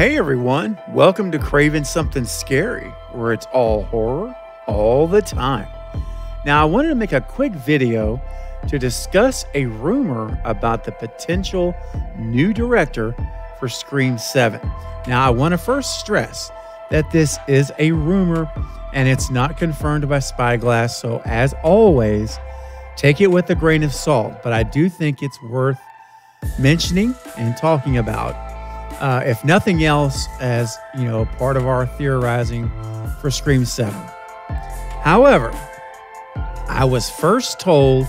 Hey everyone, welcome to Craven Something Scary, where it's all horror all the time. Now, I wanted to make a quick video to discuss a rumor about the potential new director for Scream 7. Now, I want to first stress that this is a rumor and it's not confirmed by Spyglass, so as always, take it with a grain of salt, but I do think it's worth mentioning and talking about uh, if nothing else, as you know, part of our theorizing for Scream 7. However, I was first told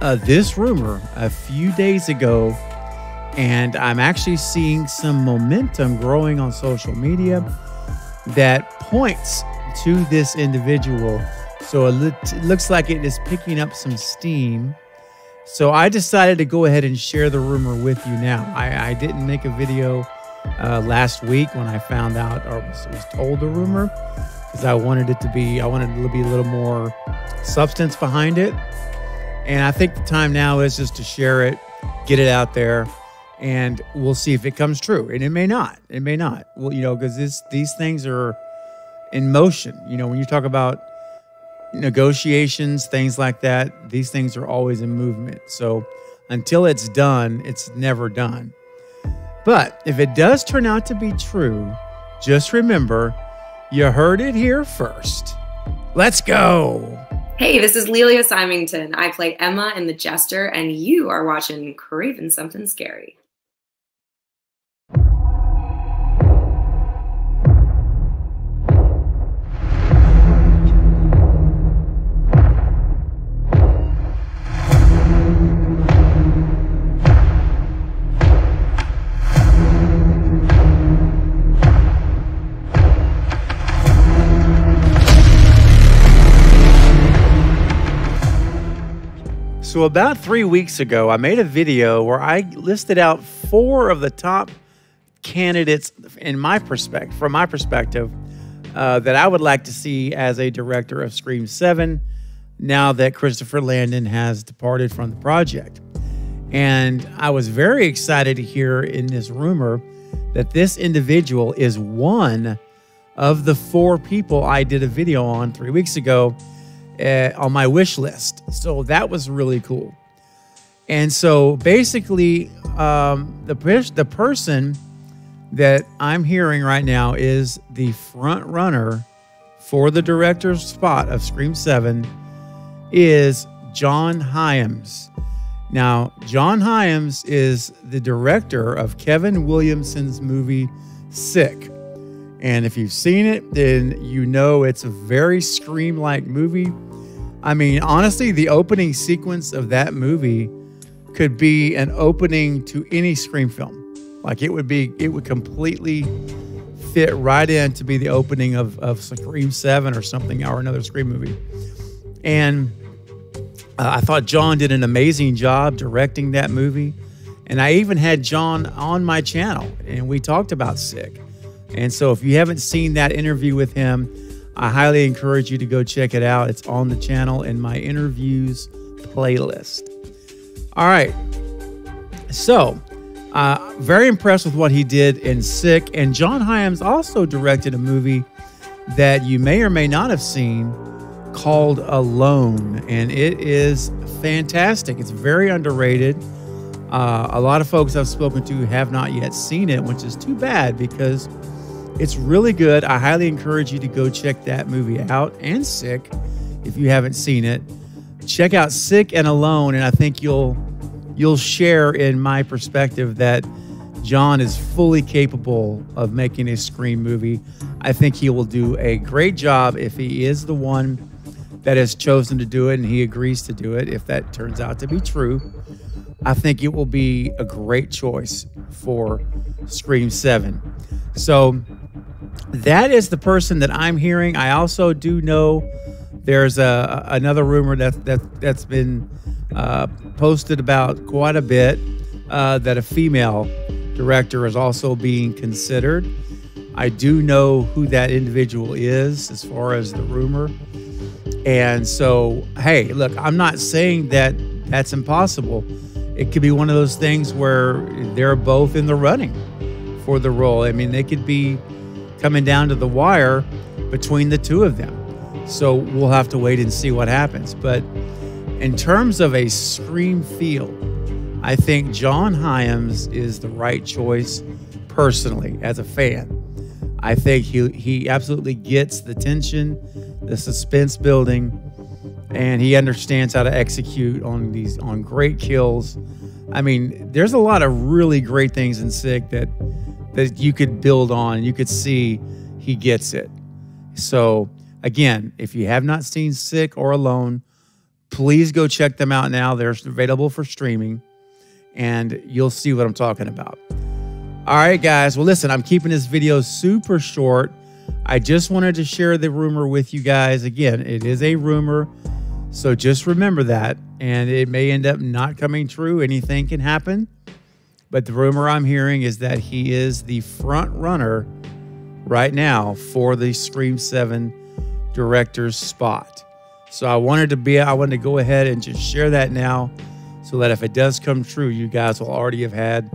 uh, this rumor a few days ago, and I'm actually seeing some momentum growing on social media that points to this individual. So it, it looks like it is picking up some steam. So I decided to go ahead and share the rumor with you now. I, I didn't make a video uh, last week when I found out or was, was told the rumor because I wanted it to be, I wanted it to be a little more substance behind it. And I think the time now is just to share it, get it out there, and we'll see if it comes true. And it may not. It may not. Well, you know, because these things are in motion. You know, when you talk about negotiations, things like that, these things are always in movement. So until it's done, it's never done. But if it does turn out to be true, just remember you heard it here first. Let's go. Hey, this is Lelia Symington. I play Emma in The Jester, and you are watching Craven Something Scary. So, about three weeks ago, I made a video where I listed out four of the top candidates, in my perspective, from my perspective, uh, that I would like to see as a director of Scream 7 now that Christopher Landon has departed from the project. And I was very excited to hear in this rumor that this individual is one of the four people I did a video on three weeks ago uh, on my wish list. So that was really cool. And so basically, um, the the person that I'm hearing right now is the front runner for the director's spot of Scream Seven is John Hyams. Now, John Hyams is the director of Kevin Williamson's movie Sick. And if you've seen it, then you know it's a very Scream like movie. I mean, honestly, the opening sequence of that movie could be an opening to any Scream film. Like it would be, it would completely fit right in to be the opening of, of Scream 7 or something, or another Scream movie. And uh, I thought John did an amazing job directing that movie. And I even had John on my channel and we talked about Sick. And so if you haven't seen that interview with him, I highly encourage you to go check it out. It's on the channel in my interviews playlist. All right. So, uh, very impressed with what he did in Sick. And John Hyams also directed a movie that you may or may not have seen called Alone. And it is fantastic. It's very underrated. Uh, a lot of folks I've spoken to have not yet seen it, which is too bad because it's really good. I highly encourage you to go check that movie out and Sick if you haven't seen it. Check out Sick and Alone and I think you'll you'll share in my perspective that John is fully capable of making a Scream movie. I think he will do a great job if he is the one that has chosen to do it and he agrees to do it if that turns out to be true. I think it will be a great choice for Scream 7. So that is the person that I'm hearing. I also do know there's a another rumor that that that's been uh, posted about quite a bit uh, that a female director is also being considered. I do know who that individual is as far as the rumor. And so, hey, look, I'm not saying that that's impossible. It could be one of those things where they're both in the running for the role. I mean, they could be coming down to the wire between the two of them. So we'll have to wait and see what happens. But in terms of a scream feel, I think John Hyams is the right choice personally as a fan. I think he he absolutely gets the tension, the suspense building, and he understands how to execute on these on great kills. I mean, there's a lot of really great things in Sick that that you could build on. You could see he gets it. So again, if you have not seen Sick or Alone, please go check them out now. They're available for streaming, and you'll see what I'm talking about. All right, guys. Well, listen, I'm keeping this video super short. I just wanted to share the rumor with you guys. Again, it is a rumor. So just remember that. And it may end up not coming true. Anything can happen. But the rumor I'm hearing is that he is the front runner right now for the Scream 7 director's spot. So I wanted to be, I wanted to go ahead and just share that now so that if it does come true, you guys will already have had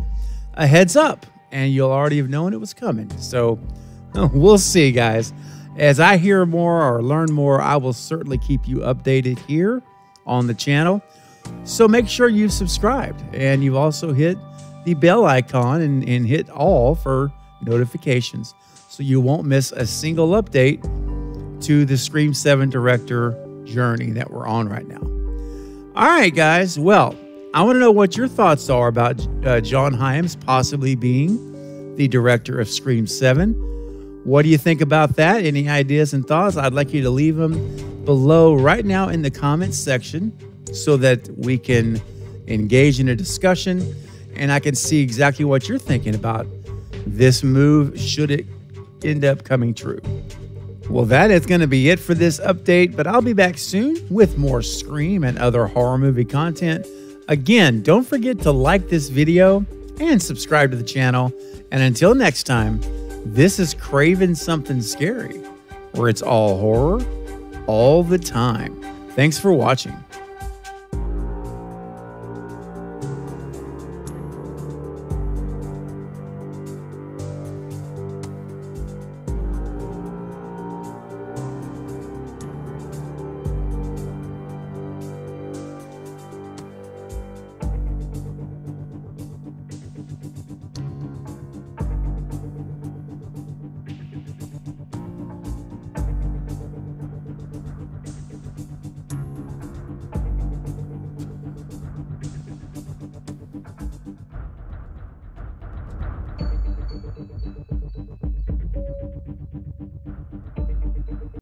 a heads up and you'll already have known it was coming. So we'll see, guys. As I hear more or learn more, I will certainly keep you updated here on the channel. So make sure you've subscribed and you've also hit the bell icon and, and hit all for notifications so you won't miss a single update to the Scream 7 director journey that we're on right now. All right, guys. Well, I want to know what your thoughts are about uh, John Hyams possibly being the director of Scream 7. What do you think about that? Any ideas and thoughts? I'd like you to leave them below right now in the comments section so that we can engage in a discussion and I can see exactly what you're thinking about this move should it end up coming true. Well, that is going to be it for this update, but I'll be back soon with more Scream and other horror movie content. Again, don't forget to like this video and subscribe to the channel. And until next time, this is Craven Something Scary, where it's all horror all the time. Thanks for watching.